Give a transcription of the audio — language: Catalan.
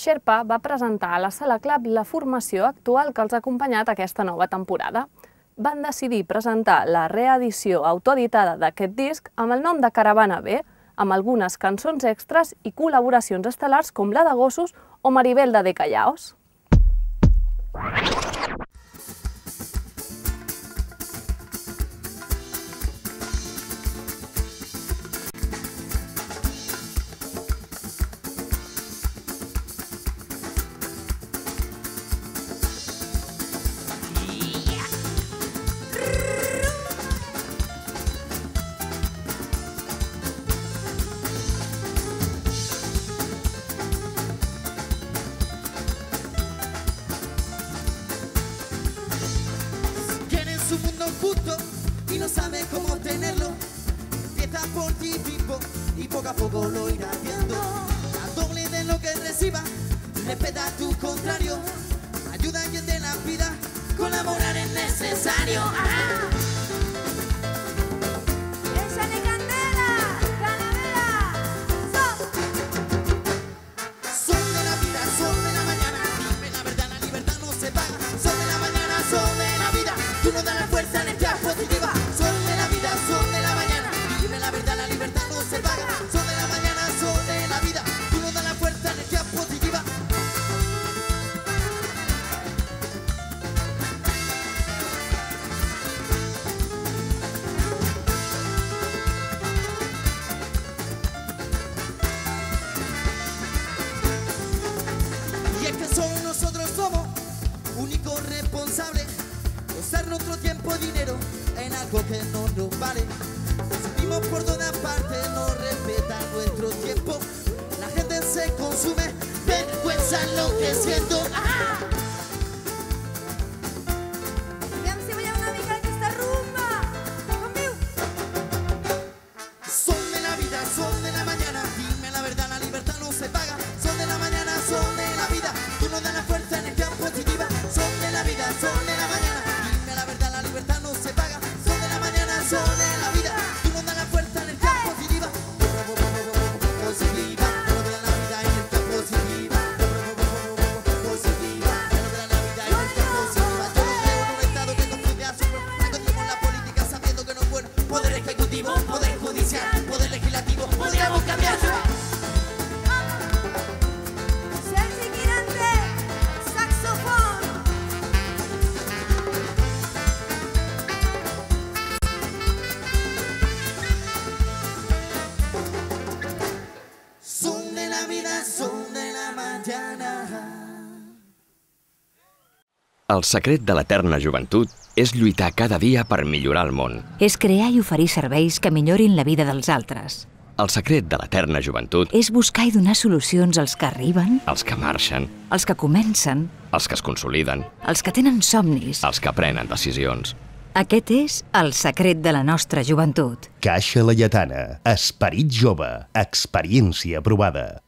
Sherpa va presentar a la Sala Club la formació actual que els ha acompanyat aquesta nova temporada. Van decidir presentar la reedició autoeditada d'aquest disc amb el nom de Caravana B, amb algunes cançons extras i col·laboracions estel·lars com la de Gossos o Maribel de Decallaos. Y no sabe cómo tenerlo. Empieza por ti mismo y poco a poco lo irá viendo. La doble de lo que reciba, respeta tu contrario. Ayuda quien te la vida, colaborar es necesario. Nuestro tiempo y dinero en algo que no nos vale. Subimos por todas partes, no respetan nuestro tiempo. La gente se consume, vergüenza enloqueciendo. ¡Ah! Vida, son de la mañana. El secret de l'eterna joventut és lluitar cada dia per millorar el món. És crear i oferir serveis que millorin la vida dels altres. El secret de l'eterna joventut, És buscar i donar solucions als que arriben, els que marxen, als que comencen, els que es consoliden, als que tenen somnis. els que prenen decisions. Aquest és el secret de la nostra joventut. Caixa Laietana. Esperit jove. Experiència provada.